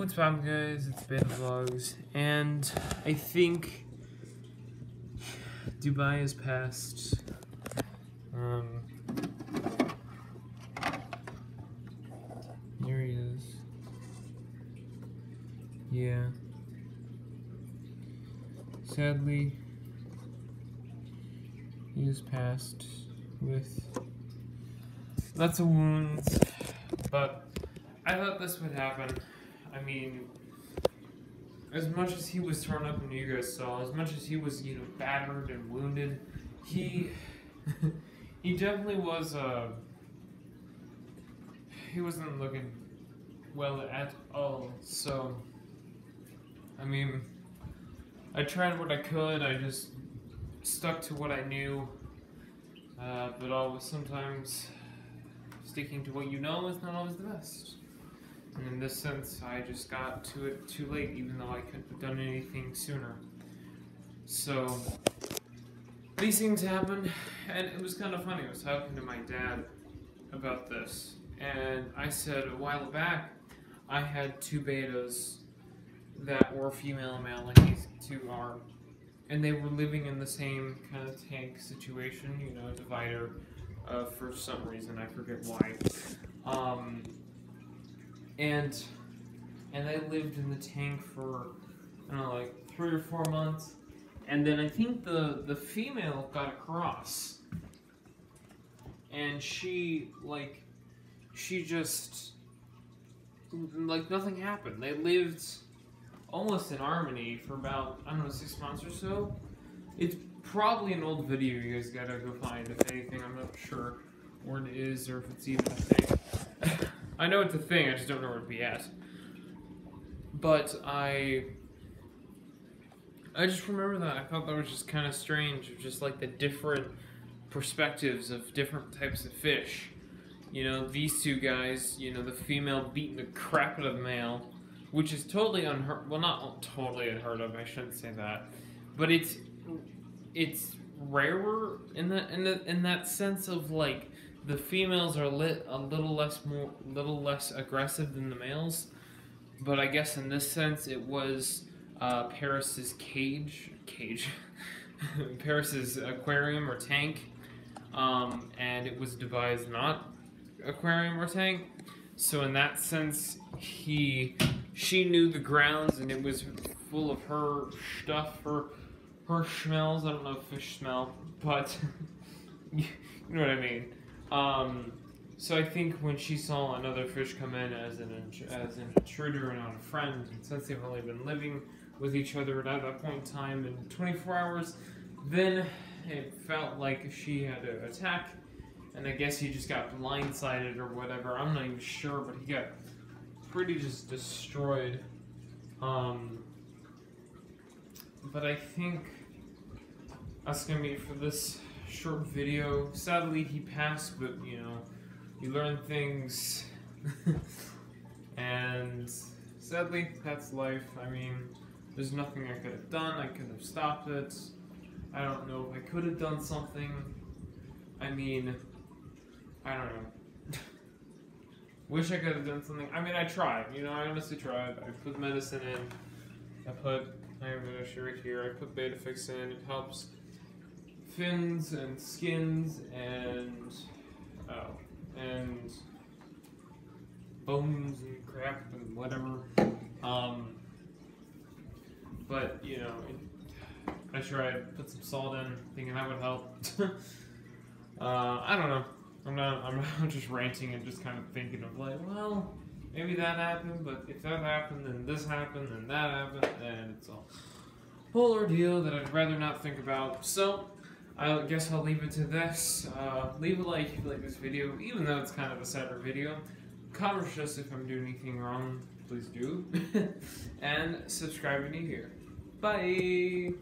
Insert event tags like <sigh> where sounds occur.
What's up guys, it's Betta Vlogs, and I think Dubai has passed, um, here he is, yeah, sadly, he has passed with lots of wounds, but I thought this would happen. I mean, as much as he was torn up and you guys saw, as much as he was, you know, battered and wounded, he <laughs> he definitely was uh he wasn't looking well at all. So I mean I tried what I could, I just stuck to what I knew. Uh, but always sometimes sticking to what you know is not always the best. And in this sense, I just got to it too late, even though I couldn't have done anything sooner. So, these things happen, and it was kind of funny. I was talking to my dad about this, and I said a while back, I had two bettas that were female and male, like these two are, and they were living in the same kind of tank situation, you know, divider, uh, for some reason, I forget why. Um, and and they lived in the tank for I don't know like three or four months, and then I think the the female got across, and she like she just like nothing happened. They lived almost in harmony for about I don't know six months or so. It's probably an old video you guys gotta go find if anything. I'm not sure where it is or if it's even a thing. <laughs> I know it's a thing, I just don't know where to be at. But I... I just remember that. I thought that was just kind of strange, just like the different perspectives of different types of fish. You know, these two guys, you know, the female beating the crap out of the male, which is totally unheard, well not totally unheard of, I shouldn't say that, but it's, it's rarer in that, in, the, in that sense of like, the females are lit a little less more little less aggressive than the males but I guess in this sense it was uh, Paris's cage cage <laughs> Paris's aquarium or tank um, and it was devised not aquarium or tank. So in that sense he she knew the grounds and it was full of her stuff her her smells. I don't know if fish smell but <laughs> you know what I mean um, so I think when she saw another fish come in as an as an intruder and not a friend, and since they've only been living with each other at that point in time in 24 hours, then it felt like she had to attack, and I guess he just got blindsided or whatever. I'm not even sure, but he got pretty just destroyed. Um, but I think that's gonna be for this short video. Sadly, he passed, but you know, you learn things, <laughs> and sadly, that's life. I mean, there's nothing I could have done. I could have stopped it. I don't know if I could have done something. I mean, I don't know. <laughs> Wish I could have done something. I mean, I tried. You know, I honestly tried. I put medicine in. I put. I have it right here. I put BettaFix in. It helps fins and skins and oh, and bones and crap and whatever. Um, but you know, it, I tried put some salt in, thinking that would help. <laughs> uh, I don't know. I'm not. I'm <laughs> just ranting and just kind of thinking of like, well, maybe that happened, but if that happened, then this happened, then that happened, and it's a whole ordeal that I'd rather not think about. So I guess I'll leave it to this. Uh, leave a like if you like this video, even though it's kind of a sadder video. Comment just if I'm doing anything wrong, please do. <laughs> and subscribe you're new here. Bye!